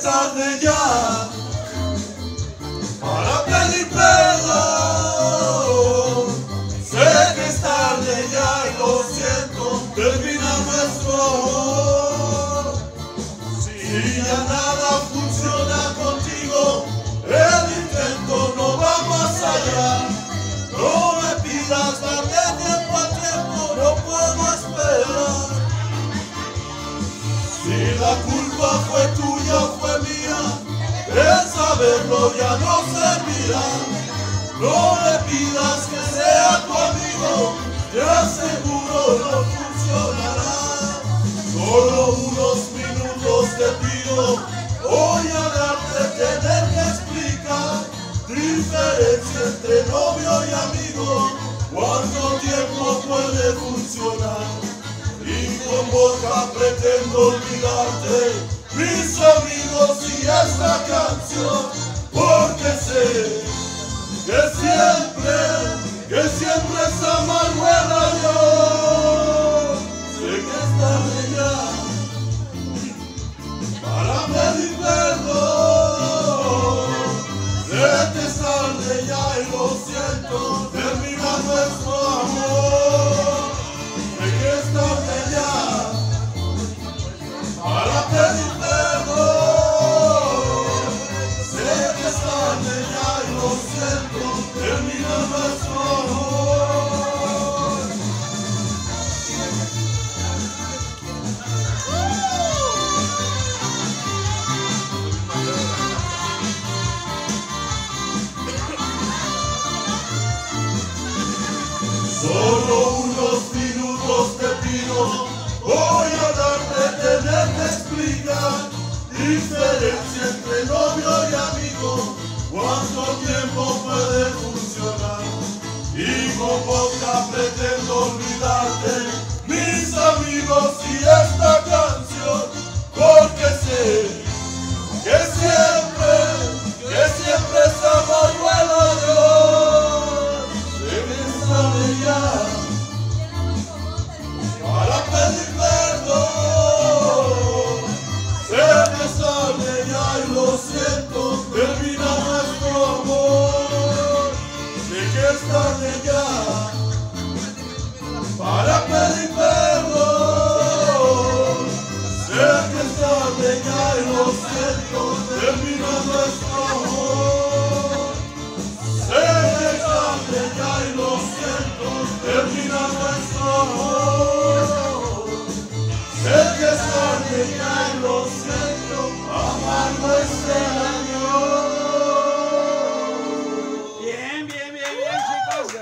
es tarde ya para pedir perdón. Sé que es tarde ya y lo siento, termina nuestro amor. Si ya nada funciona contigo, el intento no va más allá. No me pidas darle tiempo a tiempo, no puedo esperar. Si la culpa fue tuya saberlo ya no servirá. No le pidas que sea tu amigo, te aseguro no funcionará. Solo unos minutos te pido, voy a darte tener que explicar. Diferencia entre novio y amigo, cuánto tiempo puede funcionar. Y con boca pretendo olvidarte, mis amigos y esta canción, termina nuestro boca